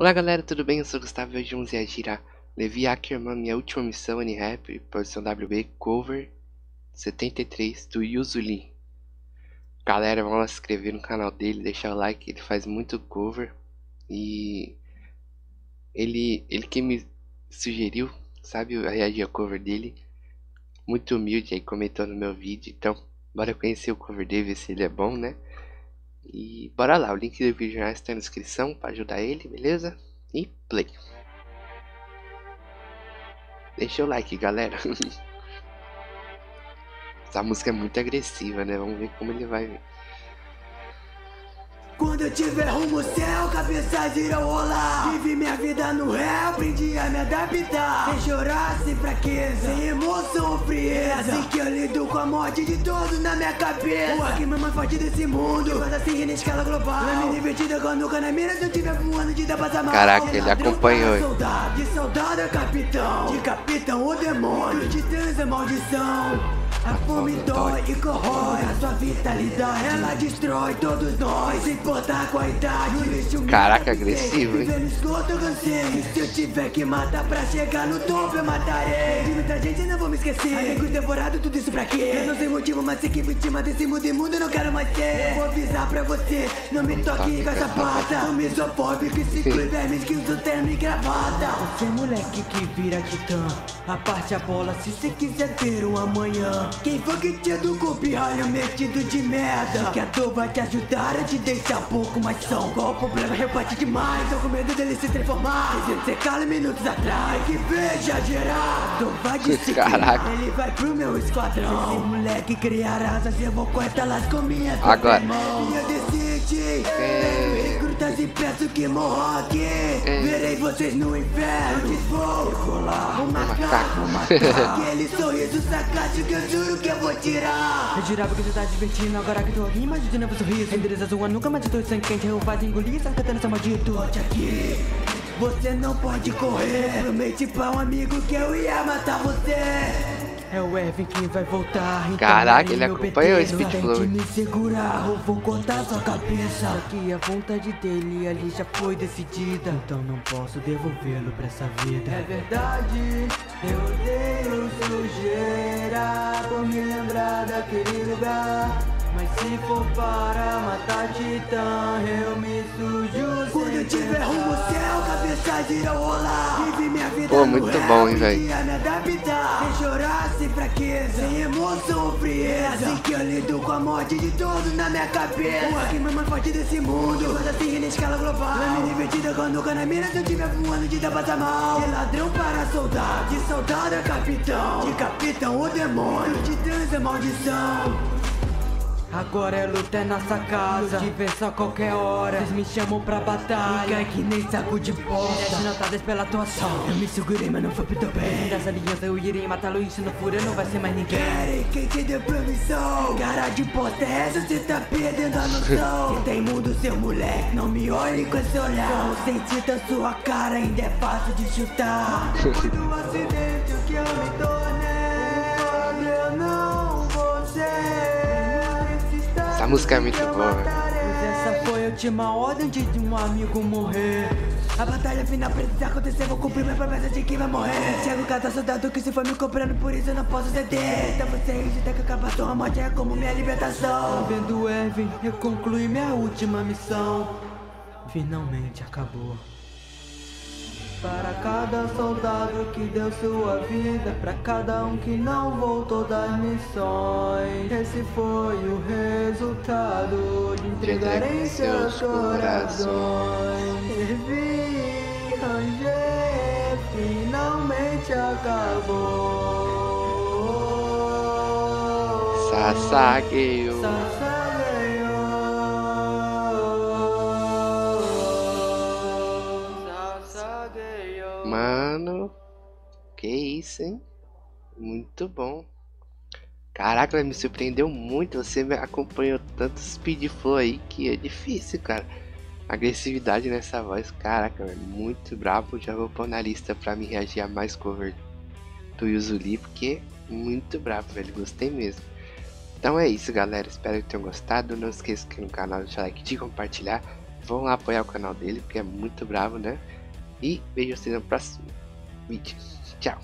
Olá galera, tudo bem? Eu sou o Gustavo e hoje vamos reagir a Levi Ackerman, minha última missão N-Rap, produção WB, cover 73 do Yuzuli. Galera, vamos lá se inscrever no canal dele, deixar o like, ele faz muito cover e ele, ele que me sugeriu, sabe, a reagir ao cover dele, muito humilde aí comentou no meu vídeo, então bora conhecer o cover dele, ver se ele é bom, né? E bora lá, o link do vídeo já está na descrição para ajudar ele, beleza? E play. Deixa o like, galera. Essa música é muito agressiva, né? Vamos ver como ele vai quando eu tiver rumo ao céu, cabeças irão rolar Vive minha vida no réu, aprendi a me adaptar. Sem chorar, sem fraqueza, sem emoção ou frieza. Assim que eu lido com a morte de todos na minha cabeça. O aqui mais forte desse mundo. Mas assim na escala global. Na minha divertida com a nuca na mira Se eu tiver voando de dar pra mal. Caraca, ele acompanhou soldado, De soldado é capitão. De capitão o demônio. De trans é maldição a fome dói e corrói a sua vitalidade Ela destrói todos nós, sem importar com a idade Caraca, agressivo, hein? esgoto eu cansei. Se eu tiver que matar pra chegar no topo eu matarei. De muita gente não vou me esquecer. Amigos devorados, tudo isso pra quê? Eu não sei motivo, mas sei que vítima desse mundo imundo eu não quero mais ser. Vou avisar pra você, não me toque com essa pata. Sou misofóbico e se vermes que uso terno e gravata. Você é moleque que vira titã. Aparte a bola se você quiser ter um amanhã quem foi que tinha do pirralho metido de merda? Que a dor vai te ajudar a te deixar pouco mais são Qual o problema? Reparte demais, tô com medo dele se transformar Preciso ser calo minutos atrás Que veja geral Dor vai de Caraca. Ele vai pro meu esquadrão Esse moleque criar asas, eu vou cortá-las com minha Agora. Peço que morram aqui é... Verei vocês no inferno. Antes vou rolar o macaco, matar. Aquele sorriso sarcástico que eu juro que eu vou tirar. Eu jurava que você tá divertindo, agora que tô aqui Imagina meu sorriso, endereça sua nuca Mas eu tô sangue quente, eu faço engolir Sacatando seu maldito. Volte aqui. Você não pode correr. Prometi pra um amigo que eu ia matar você é o Evan que vai voltar. Então Caraca, ele acompanhou esse Flow. me segurar, eu vou cortar sua cabeça. Aqui a vontade dele ali já foi decidida. Então não posso devolvê-lo pra essa vida. É verdade, eu odeio sujeira. Por me lembrar daquele lugar. Mas se for para matar titã, eu me sujo Quando eu tiver rumo ao Pô, muito bom, hein, velho Sem chorar, sem fraqueza. Sem emoção frieza. Assim que eu lido com a morte de todos na minha cabeça. O aqui mais forte desse mundo. Mas assim na escala global. Na minha divertida com a nuca na mira Se eu tiver voando de dar pra mal. De ladrão para soldado De soldado a capitão. De capitão o demônio. De trans é maldição Agora é luta é nossa casa Diversão a qualquer hora. Vocês me chamam pra batalha. Cai que nem saco de bosta. Notadas pela atuação Eu me segurei, mas não foi pro bem. Das alianças eu irei matá-lo E se não for eu não vai ser mais ninguém. Querem quem te deu permissão Cara de bosta é essa, cê tá perdendo a noção. Cê tem mundo, seu moleque Não me olhe com esse olhar. Só sentido a sua cara ainda é fácil de chutar. Depois do acidente que eu me tornei música é muito boa. Essa foi a última ordem de um amigo morrer. A batalha final precisa acontecer, vou cumprir minha promessa de que vai morrer. Chego cada soldado que se foi me comprando, por isso eu não posso ceder. Então você acredita que acabar sua morte é como minha libertação. Vendo, Erwin? Eu concluí minha última missão. Finalmente acabou. Para cada soldado que deu sua vida, para cada um que não voltou das missões, esse foi o resultado de entregar em seus corações. Servir, ranger, finalmente acabou. Sasageo. Mano, que isso, hein? Muito bom. Caraca, me surpreendeu muito. Você me acompanhou tanto speed flow aí que é difícil, cara. Agressividade nessa voz, caraca, velho, muito brabo. Já vou pôr na lista pra me reagir a mais cover do Yuzuli, porque muito brabo, velho. Gostei mesmo. Então é isso, galera. Espero que tenham gostado. Não esqueça que no canal deixar like, de compartilhar. Vão lá apoiar o canal dele, porque é muito bravo, né? E vejo vocês no próximo vídeo. Tchau.